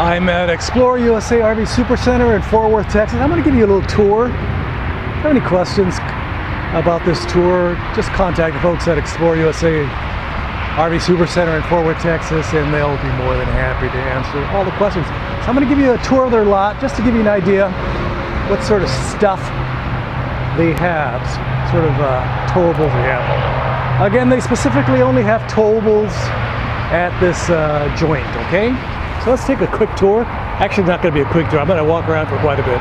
I'm at Explore USA RV Supercenter in Fort Worth, Texas. I'm going to give you a little tour. If you have any questions about this tour, just contact the folks at Explore USA RV Supercenter in Fort Worth, Texas, and they'll be more than happy to answer all the questions. So I'm going to give you a tour of their lot just to give you an idea what sort of stuff they have, sort of uh, towables they have. Again, they specifically only have towables at this uh, joint, okay? So let's take a quick tour. Actually, not going to be a quick tour. I'm going to walk around for quite a bit.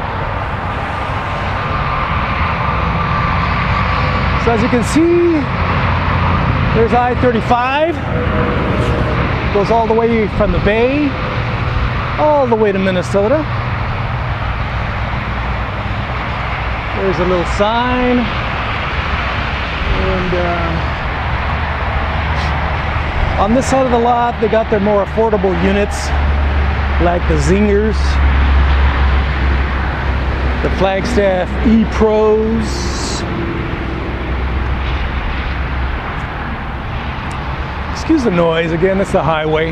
So as you can see, there's I-35. Goes all the way from the bay, all the way to Minnesota. There's a little sign. And uh, on this side of the lot, they got their more affordable units like the Zingers, the Flagstaff E-Pros, excuse the noise, again, that's the highway.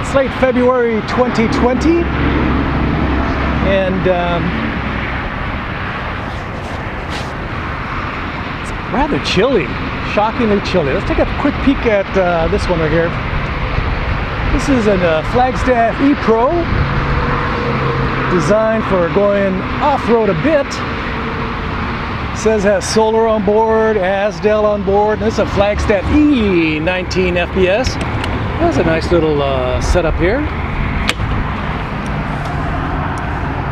It's late February 2020, and um, it's rather chilly, shockingly chilly. Let's take a quick peek at uh, this one right here. This is a uh, Flagstaff E-Pro designed for going off-road a bit. says has solar on board, Azdel on board. This is a Flagstaff E 19 FPS. That's a nice little uh, setup here.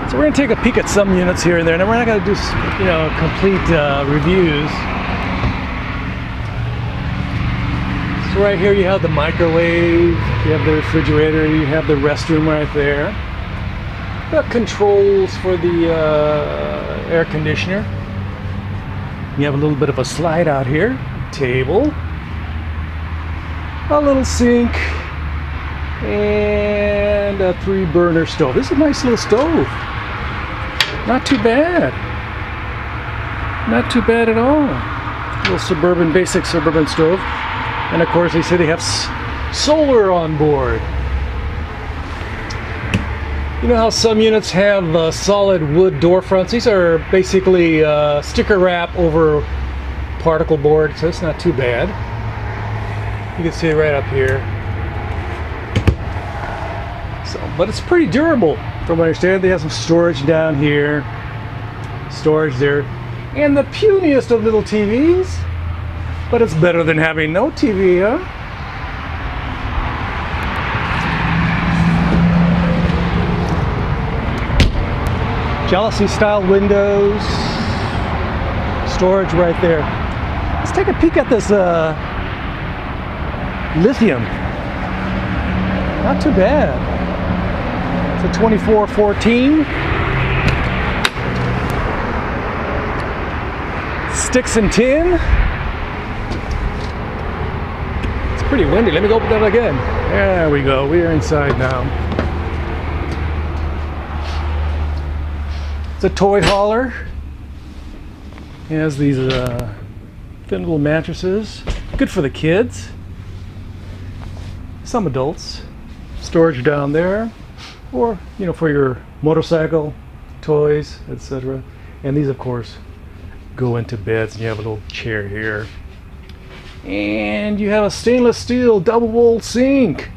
So we're gonna take a peek at some units here and there. and we're not gonna do, you know, complete uh, reviews. So right here you have the microwave, you have the refrigerator, you have the restroom right there. Got controls for the uh, air conditioner. You have a little bit of a slide out here, table, a little sink, and a three burner stove. This is a nice little stove. Not too bad. Not too bad at all. Little suburban, basic suburban stove. And of course, they say they have solar on board. You know how some units have uh, solid wood door fronts? These are basically uh, sticker wrap over particle board, so it's not too bad. You can see right up here. So, but it's pretty durable. From what I understand, they have some storage down here, storage there, and the puniest of little TVs. But it's better than having no TV, huh? Jealousy style windows, storage right there. Let's take a peek at this uh, lithium. Not too bad. It's a 2414. Sticks and tin. It's pretty windy. Let me go open that again. There we go. We are inside now. It's a toy hauler. It has these uh, thin little mattresses. Good for the kids. Some adults. Storage down there. Or, you know, for your motorcycle, toys, etc. And these, of course, go into beds. And you have a little chair here. And you have a stainless steel double wall sink.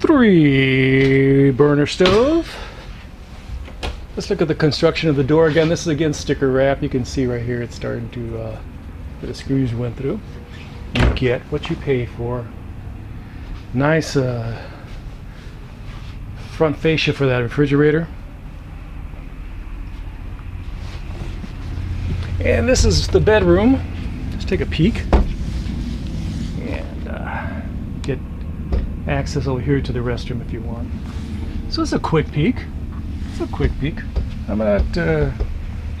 Three burner stove. Let's look at the construction of the door again. This is again sticker wrap. You can see right here it's starting to, uh, the screws went through. You get what you pay for. Nice uh, front fascia for that refrigerator. And this is the bedroom. Let's take a peek and uh, get access over here to the restroom if you want. So it's a quick peek. It's a quick peek. I'm not uh,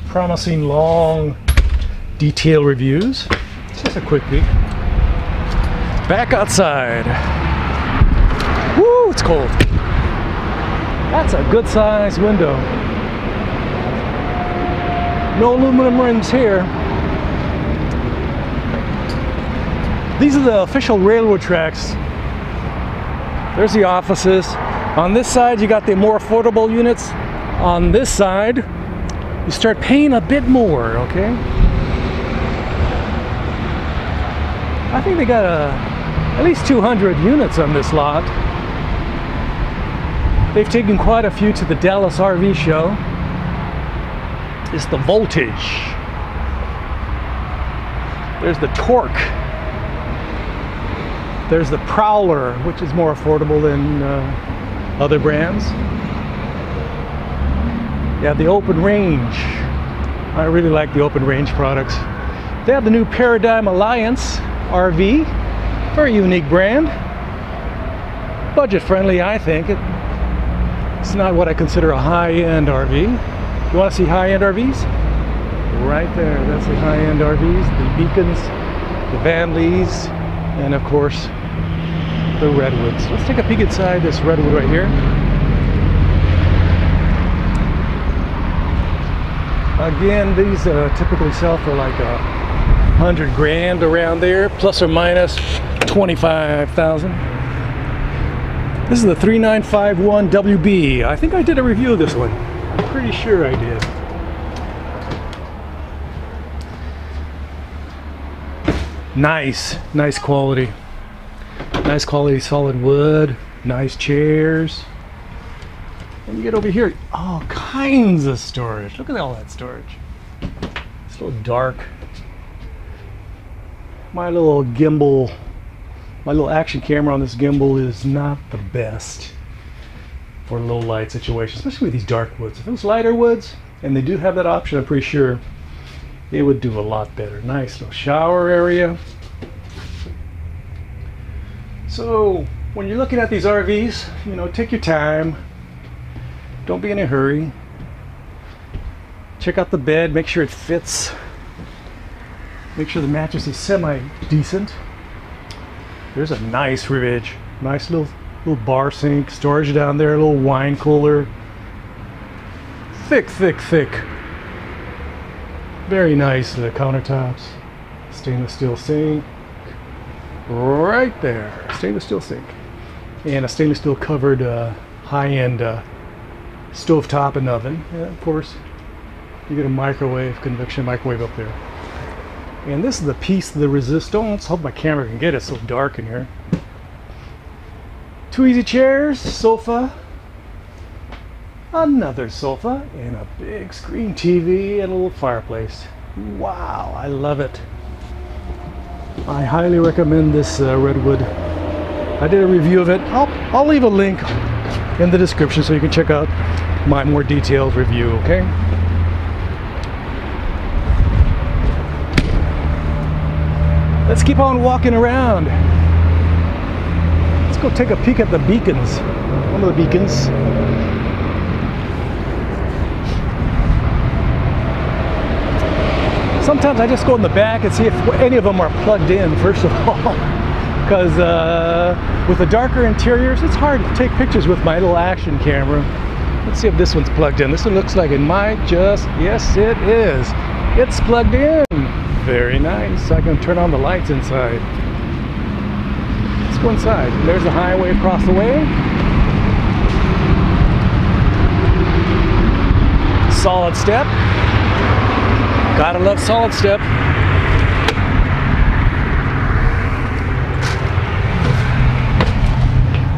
promising long, detailed reviews. It's just a quick peek. Back outside. Woo, it's cold. That's a good sized window. No aluminum rims here. These are the official railroad tracks. There's the offices. On this side, you got the more affordable units. On this side, you start paying a bit more, okay? I think they got a, at least 200 units on this lot. They've taken quite a few to the Dallas RV show. It's the Voltage. There's the Torque. There's the Prowler, which is more affordable than uh, other brands. Have the Open Range. I really like the Open Range products. They have the new Paradigm Alliance RV. Very unique brand. Budget friendly, I think. It, it's not what I consider a high-end RV. You want to see high-end RVs? Right there, that's the high-end RVs, the Beacons, the Vanleighs, and of course, the Redwoods. Let's take a peek inside this Redwood right here. Again, these uh, typically sell for like a hundred grand around there, plus or minus 25,000. This is the 3951 WB. I think I did a review of this one. I'm pretty sure I did. Nice, nice quality. Nice quality solid wood, nice chairs. And you get over here, all kinds of storage. Look at all that storage. It's a little dark. My little gimbal, my little action camera on this gimbal is not the best for low light situations, especially with these dark woods. If it was lighter woods, and they do have that option, I'm pretty sure it would do a lot better. Nice little shower area. So when you're looking at these RVs, you know, take your time. Don't be in a hurry. Check out the bed, make sure it fits. Make sure the mattress is semi decent. There's a nice fridge, nice little little bar sink, storage down there, a little wine cooler. Thick, thick, thick. Very nice the countertops. Stainless steel sink. Right there. Stainless steel sink. And a stainless steel covered uh, high-end uh, stove top and oven. And of course, you get a microwave, convection microwave up there. And this is the piece of the resistance. Hope my camera can get it. It's so dark in here. Two easy chairs, sofa, another sofa, and a big screen TV and a little fireplace. Wow, I love it. I highly recommend this uh, Redwood. I did a review of it. I'll, I'll leave a link in the description so you can check out my more detailed review, okay? Let's keep on walking around. Let's go take a peek at the beacons. One of the beacons. Sometimes I just go in the back and see if any of them are plugged in, first of all. Because uh, with the darker interiors, it's hard to take pictures with my little action camera. Let's see if this one's plugged in. This one looks like it might just, yes it is. It's plugged in. Very nice. I can turn on the lights inside. Let's go inside. There's the highway across the way. Solid step. Gotta love solid step.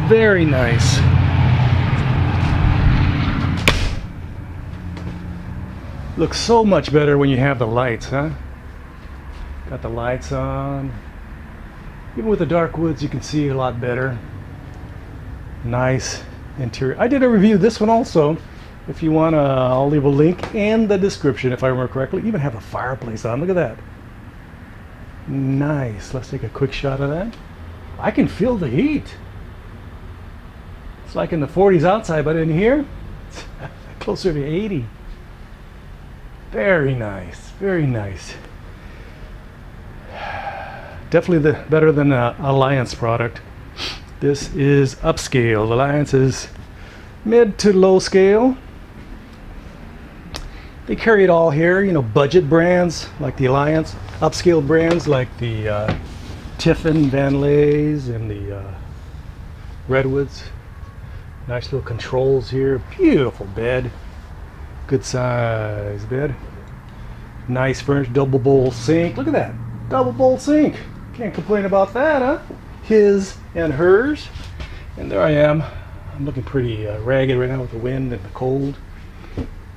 Very nice. Looks so much better when you have the lights, huh? Got the lights on. Even with the dark woods, you can see a lot better. Nice interior. I did a review of this one also. If you want I'll leave a link in the description if I remember correctly. Even have a fireplace on. Look at that. Nice. Let's take a quick shot of that. I can feel the heat. Like in the 40s outside, but in here, it's closer to 80. Very nice. Very nice. Definitely the better than the Alliance product. This is upscale. Alliance is mid to low scale. They carry it all here, you know, budget brands like the Alliance, upscale brands like the uh, Tiffin Vanleighs and the uh, Redwoods. Nice little controls here. Beautiful bed. Good size bed. Nice furnished double bowl sink. Look at that. Double bowl sink. Can't complain about that, huh? His and hers. And there I am. I'm looking pretty uh, ragged right now with the wind and the cold.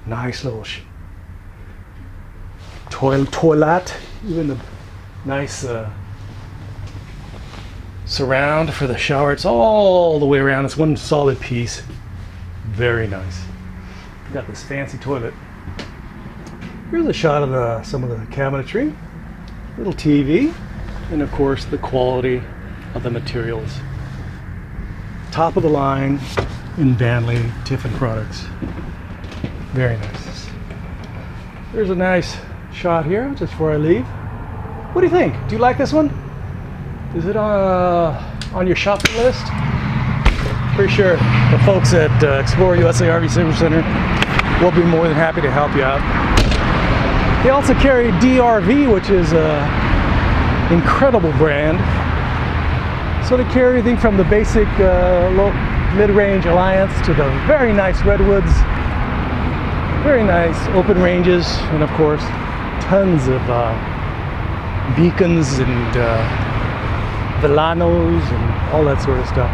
Nice little toilet, toilet. Even the nice uh, surround for the shower. It's all the way around. It's one solid piece. Very nice. Got this fancy toilet. Here's a shot of the, some of the cabinetry. Little TV. And of course the quality of the materials. Top of the line in Vanleigh Tiffin products. Very nice. There's a nice shot here just before I leave. What do you think? Do you like this one? Is it uh, on your shopping list? Pretty sure the folks at uh, Explore USA RV Service Center will be more than happy to help you out. They also carry DRV, which is an incredible brand. So they carry everything from the basic uh, mid-range Alliance to the very nice Redwoods, very nice open ranges, and of course, tons of uh, beacons and uh, Vilanos and all that sort of stuff.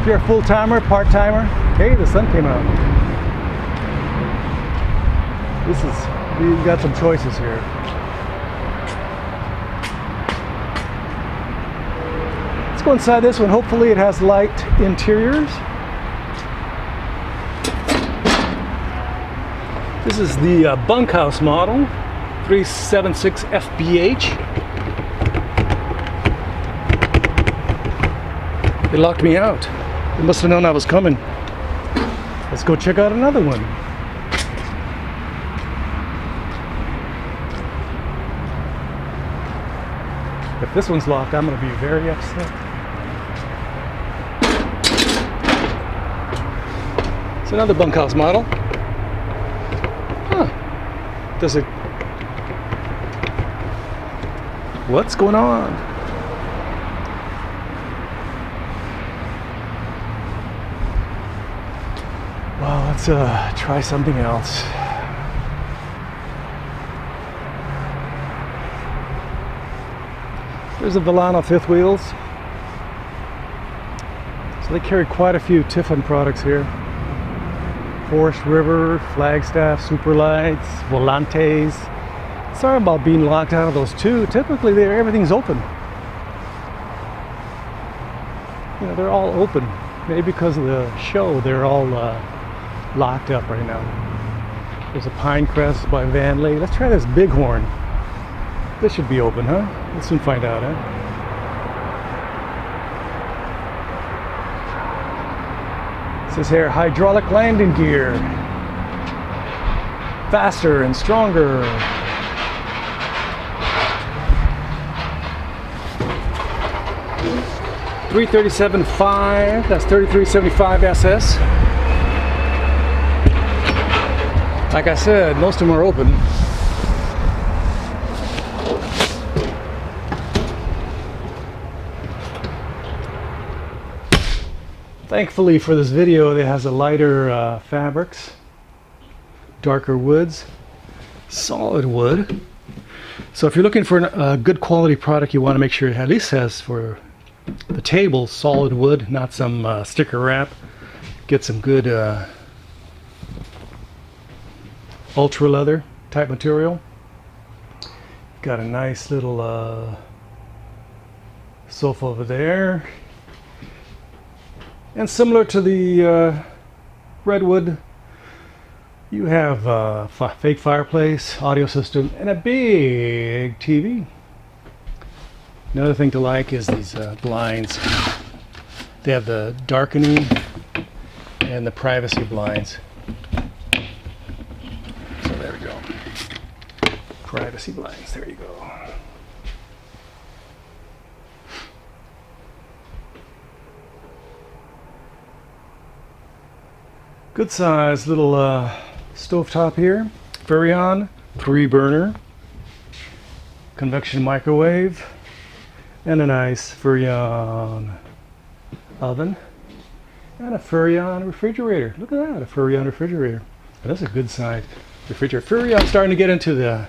If you're a full timer, part timer, hey, the sun came out. This is, we've got some choices here. Let's go inside this one. Hopefully, it has light interiors. This is the uh, bunkhouse model, 376 FBH. They locked me out. They must have known I was coming. Let's go check out another one. If this one's locked, I'm going to be very upset. It's another bunkhouse model. Huh. Does it. What's going on? Well, let's uh, try something else. There's a Vilano fifth wheels. So they carry quite a few Tiffin products here. Forest River, Flagstaff, Superlights, Volantes. Sorry about being locked out of those two. Typically, they're, everything's open. You know, they're all open. Maybe because of the show, they're all uh, locked up right now. There's a pine crest by Vanleigh. Let's try this Bighorn. This should be open, huh? We'll soon find out, huh? Says here hydraulic landing gear. Faster and stronger. Three thirty-seven five. That's thirty-three seventy-five SS. Like I said, most of them are open. Thankfully for this video, it has a lighter uh, fabrics, darker woods, solid wood. So if you're looking for a good quality product, you want to make sure it at least has for the table solid wood, not some uh, sticker wrap. Get some good uh, ultra leather type material. Got a nice little uh, sofa over there. And similar to the uh, Redwood, you have a fake fireplace, audio system, and a big TV. Another thing to like is these uh, blinds. They have the darkening and the privacy blinds. So there we go. Privacy blinds, there you go. Good size little uh, stove top here. Furrion, three burner. convection microwave, and a nice Furrion oven, and a Furrion refrigerator. Look at that, a Furrion refrigerator. That's a good size refrigerator. Furrion's starting to get into the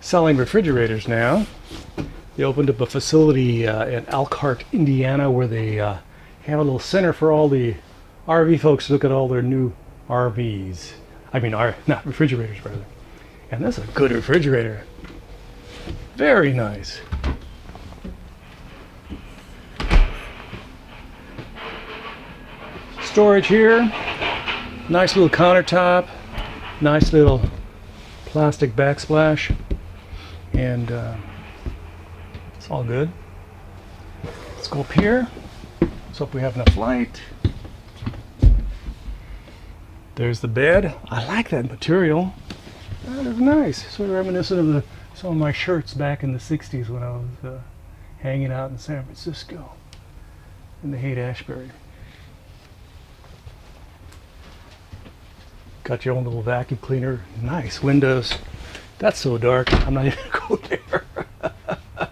selling refrigerators now. They opened up a facility uh, in Elkhart, Indiana, where they uh, have a little center for all the RV folks to look at all their new RVs. I mean, R, not refrigerators, rather. And that's a good refrigerator. Very nice. Storage here. Nice little countertop. Nice little plastic backsplash. And uh, it's all good. Let's go up here. Let's hope we have enough light. There's the bed. I like that material. That is nice. Sort of reminiscent of the, some of my shirts back in the 60s when I was uh, hanging out in San Francisco in the Haight Got your own little vacuum cleaner. Nice windows. That's so dark. I'm not even to go there.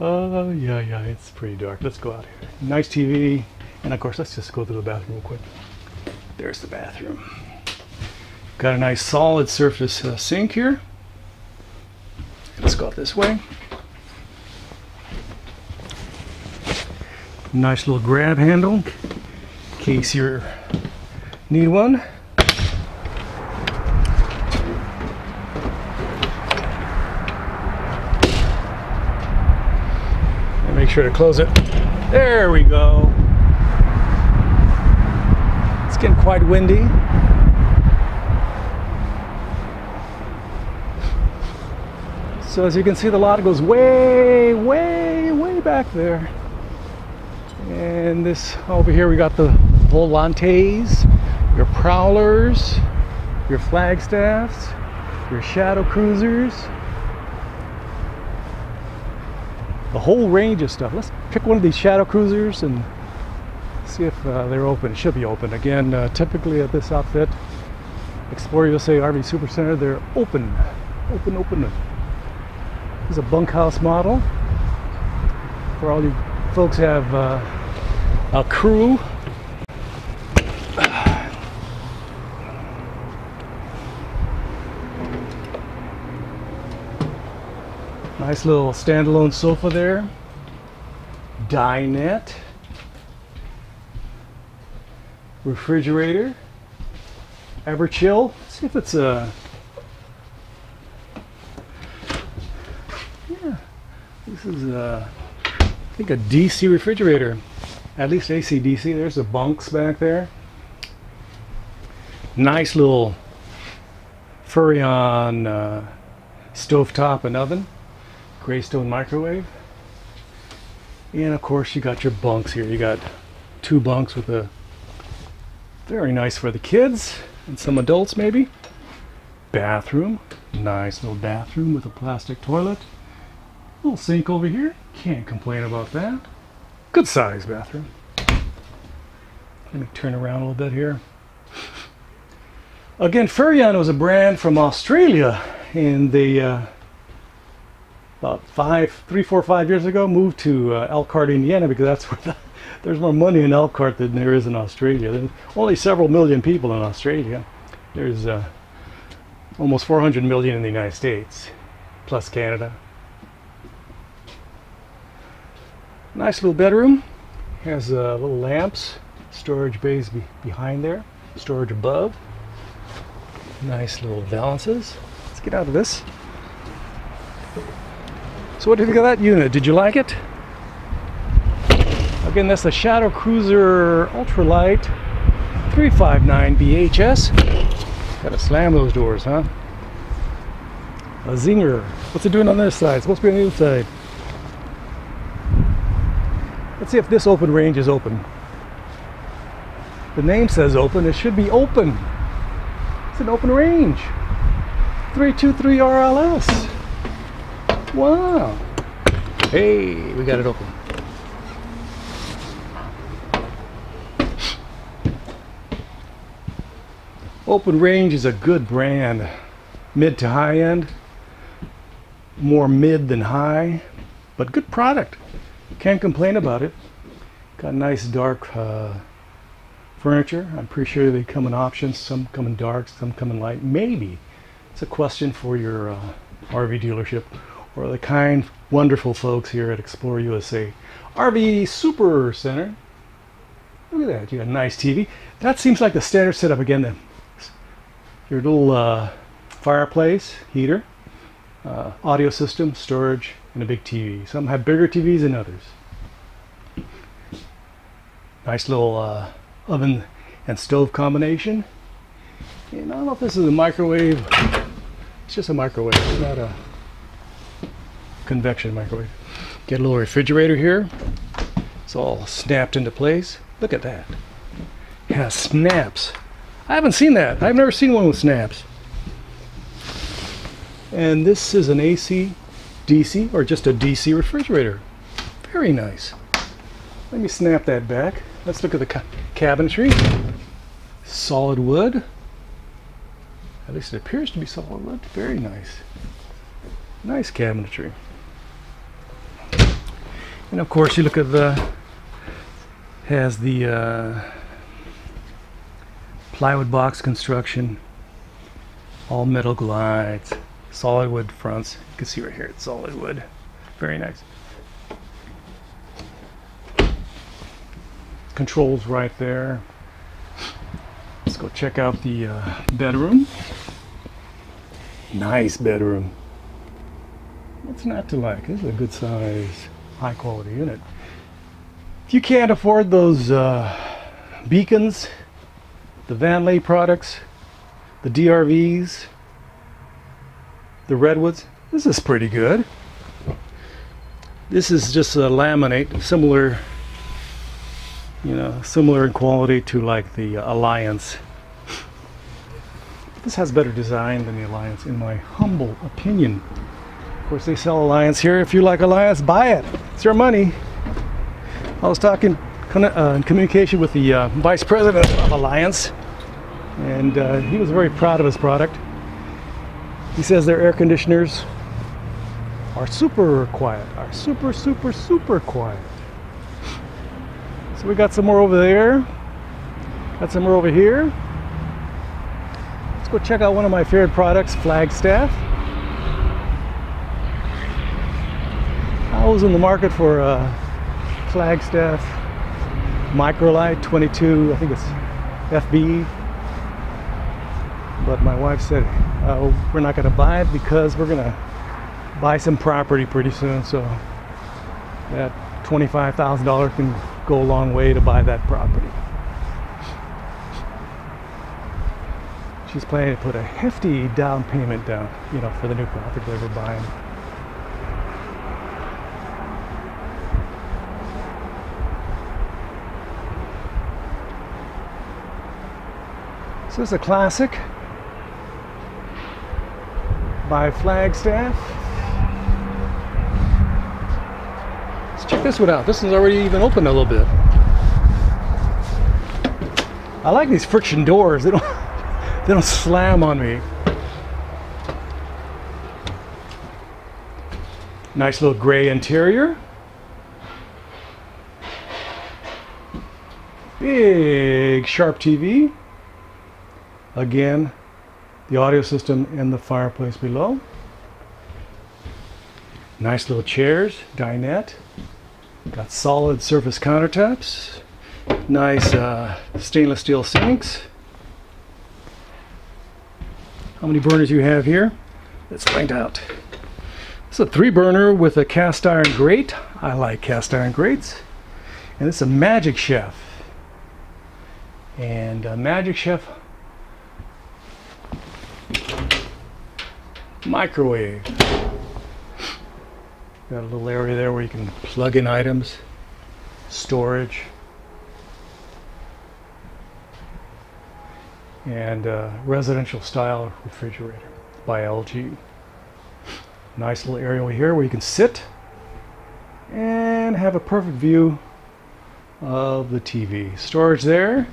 Oh, uh, yeah, yeah, it's pretty dark. Let's go out here. Nice TV. And of course, let's just go to the bathroom real quick. There's the bathroom. Got a nice solid surface uh, sink here. Let's go up this way. Nice little grab handle in case you need one. Sure to close it. There we go It's getting quite windy. So as you can see, the lot goes way, way, way back there. And this over here, we got the Volantes, your Prowlers, your Flagstaffs, your Shadow Cruisers, the whole range of stuff. Let's pick one of these Shadow Cruisers and see if uh, they're open. It should be open. Again, uh, typically at this outfit, Explore USA RV Super Center, they're open. Open, open. This is a bunkhouse model. For all you folks have uh, a crew. Nice little standalone sofa there. Dinette refrigerator, Everchill. Let's see if it's a. Yeah, this is a, I think a DC refrigerator, at least AC DC. There's the bunks back there. Nice little Furrion uh, stovetop and oven, Greystone microwave. And of course you got your bunks here. You got two bunks with a very nice for the kids and some adults maybe. Bathroom. Nice little bathroom with a plastic toilet. Little sink over here. Can't complain about that. Good size bathroom. Let me turn around a little bit here. Again, Furrion was a brand from Australia and they uh, about five, three, four, five years ago moved to uh, Elkhart, Indiana because that's where the there's more money in Elkhart than there is in Australia. There's only several million people in Australia. There's uh, almost 400 million in the United States, plus Canada. Nice little bedroom. Has uh, little lamps, storage bays be behind there, storage above. Nice little valances. Let's get out of this. So what do you think of that unit? Did you like it? Again, that's the Shadow Cruiser Ultralight 359 BHS. Gotta slam those doors, huh? A zinger. What's it doing on this side? It's supposed to be on the inside. Let's see if this open range is open. The name says open. It should be open. It's an open range. 323 RLS. Wow. Hey, we got it open. Open Range is a good brand, mid to high end. more mid than high, but good product. Can't complain about it. Got nice dark uh, furniture. I'm pretty sure they come in options. Some come in dark, some come in light. Maybe it's a question for your uh, RV dealership or the kind, wonderful folks here at Explore USA. RV Super Center. Look at that. You got a nice TV. That seems like the standard setup again. Then your little uh, fireplace, heater, uh, audio system, storage, and a big TV. Some have bigger TVs than others. Nice little uh, oven and stove combination. And I don't know if this is a microwave. It's just a microwave. It's not a convection microwave. Get a little refrigerator here. It's all snapped into place. Look at that. It has snaps. I haven't seen that. I've never seen one with snaps. And this is an AC, DC, or just a DC refrigerator. Very nice. Let me snap that back. Let's look at the ca cabinetry. Solid wood. At least it appears to be solid wood. Very nice. Nice cabinetry. And of course, you look at the has the uh, plywood box construction, all metal glides, solid wood fronts. You can see right here, it's solid wood. Very nice. Controls right there. Let's go check out the uh, bedroom. Nice bedroom. What's not to like? This is a good size, high quality unit. If you can't afford those uh, beacons, the Vanleigh products, the DRVs, the redwoods, this is pretty good. This is just a laminate, similar, you know, similar in quality to like the Alliance. This has better design than the Alliance, in my humble opinion. Of course, they sell Alliance here. If you like Alliance, buy it. It's your money. I was talking uh, in communication with the uh, vice president of Alliance, and uh, he was very proud of his product. He says their air conditioners are super quiet, are super, super, super quiet. So we got some more over there, got some more over here. Let's go check out one of my favorite products, Flagstaff. Was in the market for uh, Flagstaff Microlite 22, I think it's FB. But my wife said, uh, we're not going to buy it because we're going to buy some property pretty soon. So that $25,000 can go a long way to buy that property. She's planning to put a hefty down payment down, you know, for the new property they were buying. This is a classic by Flagstaff. Let's check this one out. This one's already even open a little bit. I like these friction doors. They don't they don't slam on me. Nice little gray interior. Big sharp TV. Again, the audio system and the fireplace below. Nice little chairs, dinette. Got solid surface countertops. Nice uh, stainless steel sinks. How many burners you have here? Let's find out. It's a three burner with a cast iron grate. I like cast iron grates. And it's a Magic Chef. And a Magic Chef microwave. Got a little area there where you can plug in items, storage, and uh, residential style refrigerator by LG. Nice little area over here where you can sit and have a perfect view of the TV. Storage there.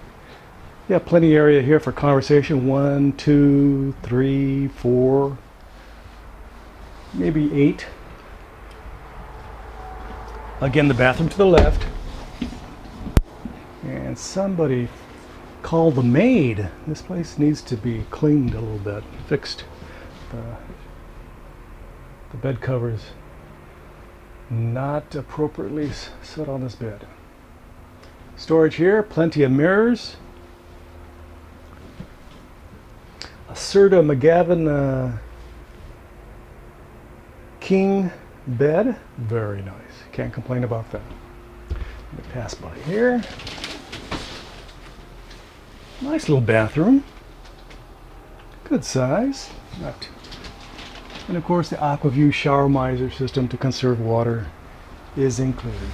Yeah, plenty area here for conversation. One, two, three, four, maybe eight. Again, the bathroom to the left. And somebody called the maid. This place needs to be cleaned a little bit, fixed. The, the bed covers not appropriately set on this bed. Storage here, plenty of mirrors. A Serta McGavin uh, king bed. Very nice. Can't complain about that. Let me pass by here. Nice little bathroom. Good size. Not too. And of course, the AquaView shower miser system to conserve water is included.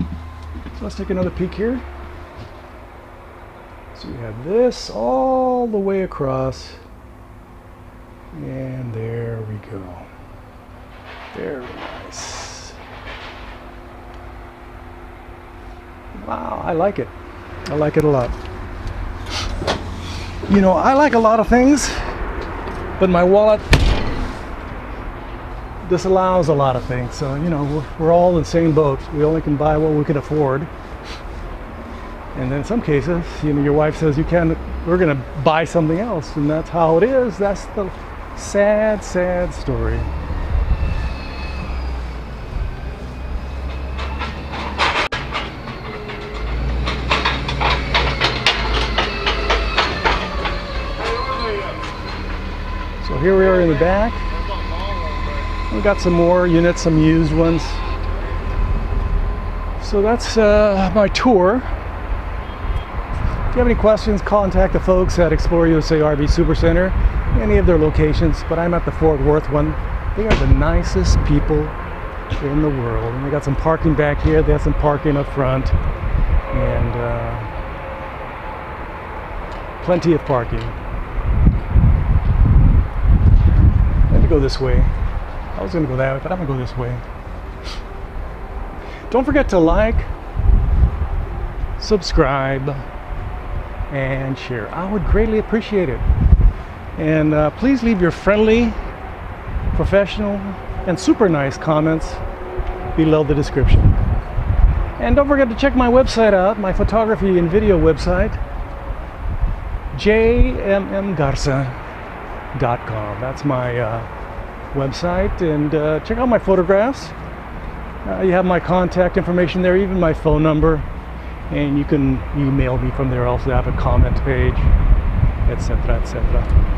So let's take another peek here. So we have this all the way across. And there we go. Very nice. Wow, I like it. I like it a lot. You know, I like a lot of things, but my wallet disallows a lot of things. So, you know, we're, we're all in the same boat. We only can buy what we can afford. And then in some cases, you know, your wife says you can't, we're going to buy something else. And that's how it is. That's the sad, sad story. So here we are in the back. We got some more units, some used ones. So that's uh, my tour. If you have any questions, contact the folks at Explore USA RV Supercenter, any of their locations. But I'm at the Fort Worth one. They are the nicest people in the world. And they got some parking back here. They have some parking up front, and uh, plenty of parking. Let me go this way. I was going to go that way, but I'm to go this way. Don't forget to like, subscribe, and share. I would greatly appreciate it. And uh, please leave your friendly, professional, and super nice comments below the description. And don't forget to check my website out, my photography and video website, jmmgarza.com. That's my uh, website. And uh, check out my photographs. Uh, you have my contact information there, even my phone number. And you can email me from there. Also, I have a comment page, etc., etc.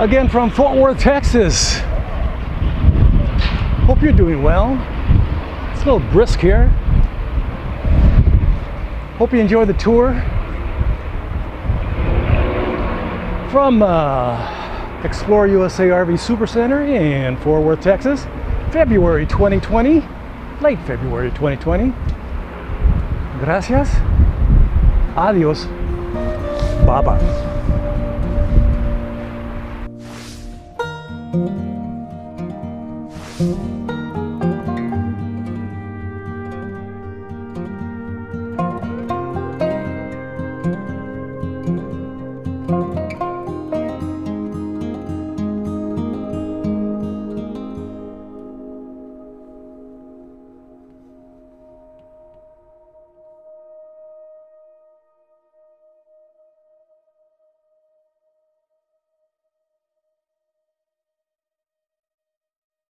Again, from Fort Worth, Texas. Hope you're doing well. It's a little brisk here. Hope you enjoy the tour. From uh, Explore USA RV Supercenter in Fort Worth, Texas, February 2020, late February 2020. Gracias. Adios. Bye bye.